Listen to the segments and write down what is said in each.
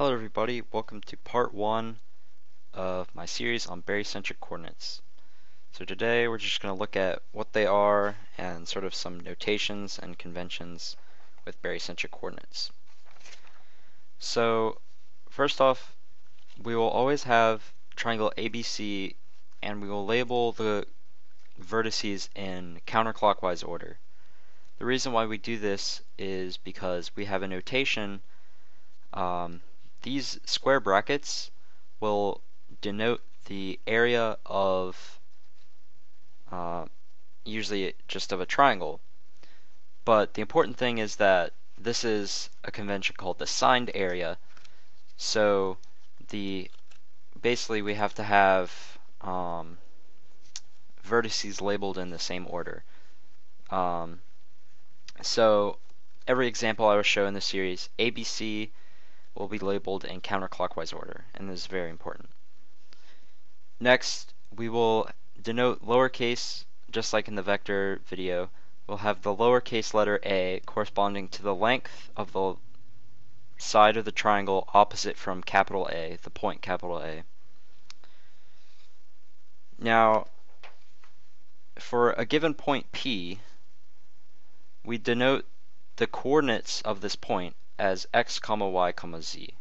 Hello everybody, welcome to part one of my series on barycentric coordinates. So today we're just going to look at what they are and sort of some notations and conventions with barycentric coordinates. So first off, we will always have triangle ABC and we will label the vertices in counterclockwise order. The reason why we do this is because we have a notation um, these square brackets will denote the area of uh, usually just of a triangle. But the important thing is that this is a convention called the signed area. So the basically we have to have um, vertices labeled in the same order. Um, so every example I will show in the series, ABC will be labeled in counterclockwise order, and this is very important. Next, we will denote lowercase, just like in the vector video. We'll have the lowercase letter a corresponding to the length of the side of the triangle opposite from capital A, the point capital A. Now, for a given point P, we denote the coordinates of this point as x comma y comma z.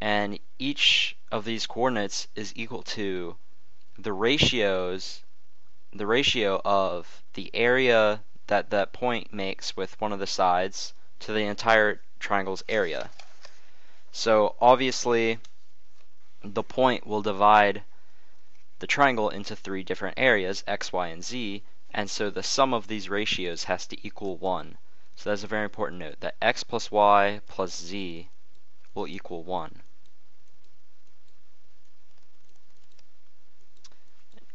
And each of these coordinates is equal to the ratios, the ratio of the area that that point makes with one of the sides to the entire triangle's area. So obviously the point will divide the triangle into three different areas, x, y, and z, and so the sum of these ratios has to equal 1. So that's a very important note, that x plus y plus z will equal 1.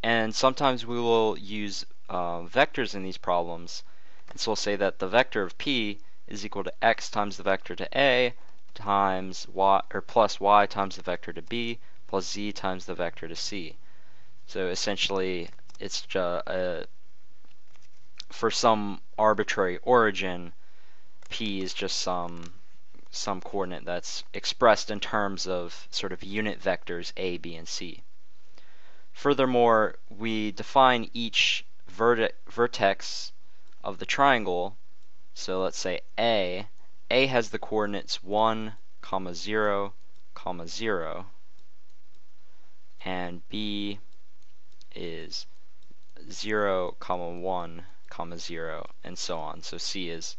And sometimes we will use uh, vectors in these problems. And so we'll say that the vector of p is equal to x times the vector to a times y or plus y times the vector to b plus z times the vector to c. So essentially, it's just a for some arbitrary origin, p is just some some coordinate that's expressed in terms of sort of unit vectors a, b, and c. Furthermore, we define each vertex of the triangle. So let's say a. a has the coordinates 1, comma 0, comma 0. And b is 0, comma 1, comma 0, and so on. So C is,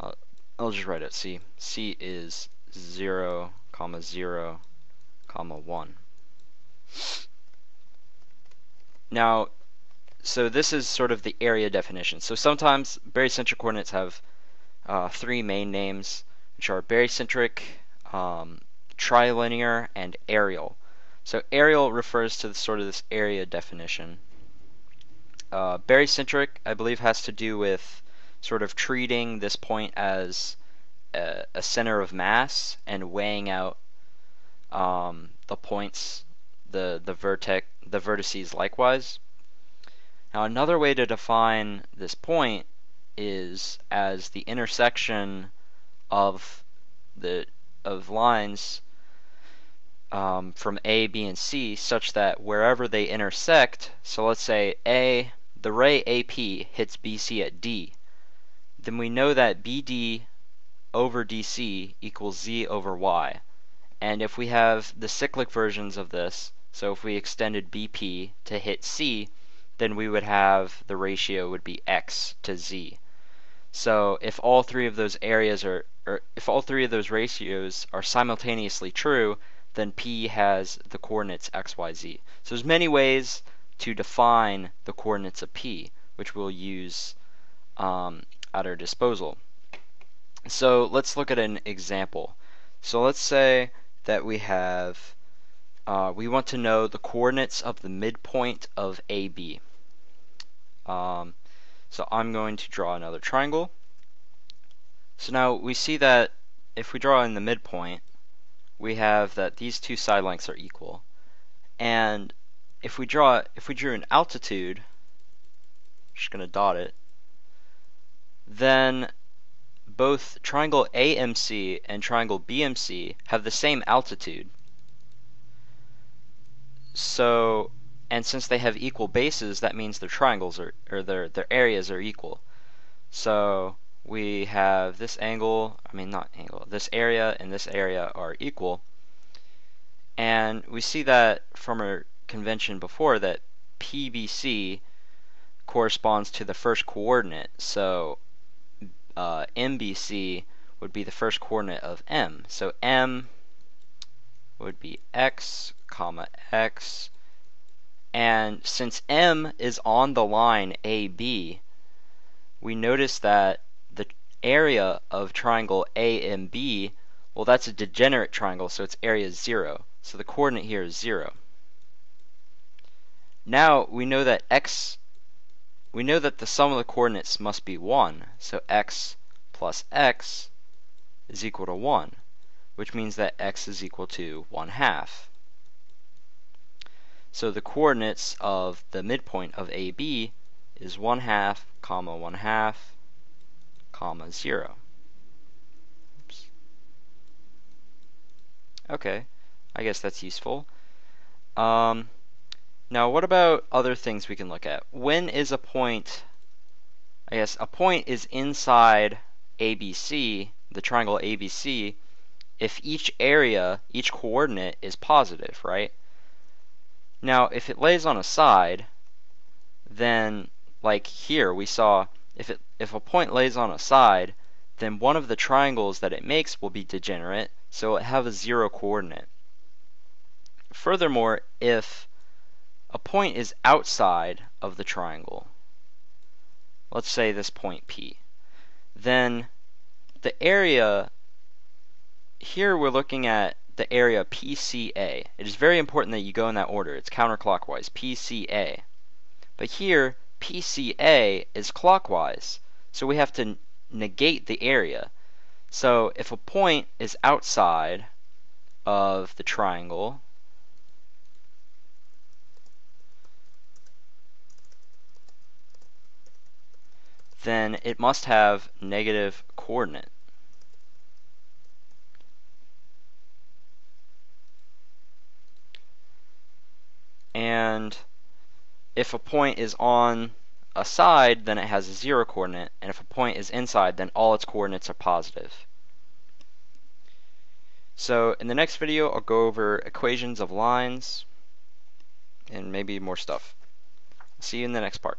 uh, I'll just write it, C. C is 0, comma 0, comma 1. Now, so this is sort of the area definition. So sometimes barycentric coordinates have uh, three main names, which are barycentric, um, trilinear, and areal. So areal refers to the, sort of this area definition. Uh, I believe, has to do with sort of treating this point as a, a center of mass and weighing out um, the points, the the vertex, the vertices likewise. Now another way to define this point is as the intersection of the of lines um, from A, B, and C such that wherever they intersect, so let's say A the ray AP hits BC at D, then we know that BD over DC equals Z over Y. And if we have the cyclic versions of this, so if we extended BP to hit C, then we would have the ratio would be X to Z. So if all three of those areas are, or if all three of those ratios are simultaneously true, then P has the coordinates X, Y, Z. So there's many ways to define the coordinates of P, which we'll use um, at our disposal. So let's look at an example. So let's say that we have, uh, we want to know the coordinates of the midpoint of AB. Um, so I'm going to draw another triangle. So now we see that if we draw in the midpoint, we have that these two side lengths are equal. And if we draw, if we drew an altitude, just going to dot it, then both triangle AMC and triangle BMC have the same altitude. So, and since they have equal bases, that means their triangles are, or their, their areas are equal. So we have this angle, I mean not angle, this area and this area are equal. And we see that from our convention before that PBC corresponds to the first coordinate. So uh, MBC would be the first coordinate of M. So M would be x, comma x. And since M is on the line AB, we notice that the area of triangle AMB, well that's a degenerate triangle, so its area is 0. So the coordinate here is 0. Now we know that x we know that the sum of the coordinates must be 1, so x plus x is equal to 1, which means that x is equal to 1 half. So the coordinates of the midpoint of AB is 1 half, comma 1 half, comma 0. Oops. Okay, I guess that's useful. Um, now, what about other things we can look at? When is a point, I guess, a point is inside ABC, the triangle ABC, if each area, each coordinate is positive, right? Now, if it lays on a side, then, like here, we saw if, it, if a point lays on a side, then one of the triangles that it makes will be degenerate, so it have a zero coordinate. Furthermore, if a point is outside of the triangle, let's say this point P, then the area, here we're looking at the area PCA. It is very important that you go in that order. It's counterclockwise, PCA. But here, PCA is clockwise, so we have to negate the area. So if a point is outside of the triangle, then it must have negative coordinate. And if a point is on a side, then it has a zero coordinate, and if a point is inside, then all its coordinates are positive. So in the next video, I'll go over equations of lines and maybe more stuff. See you in the next part.